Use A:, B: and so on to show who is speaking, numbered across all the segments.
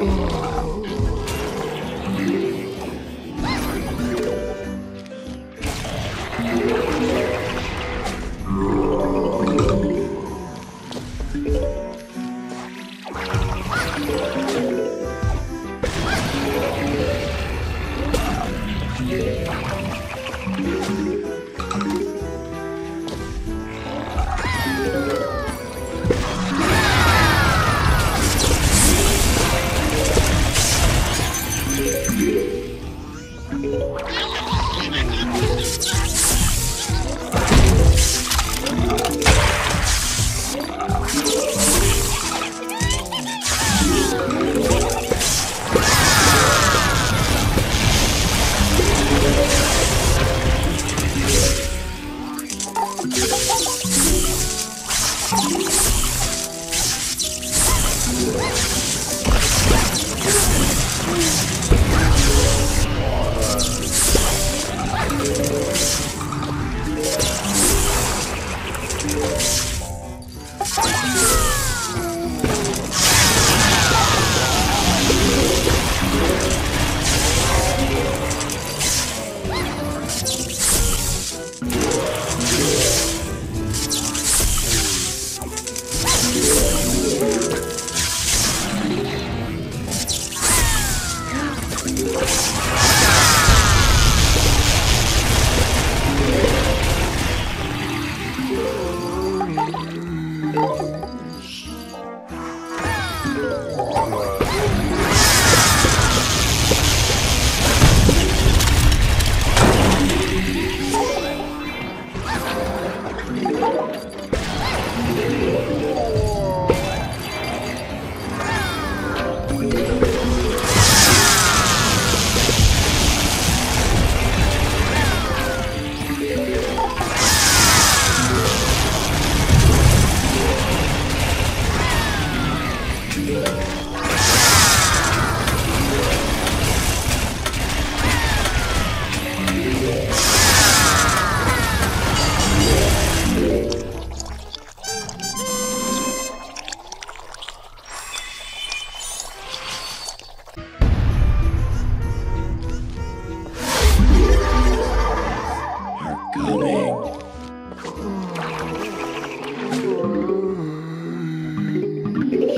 A: Ooh.
B: you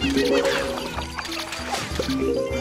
C: Thank you.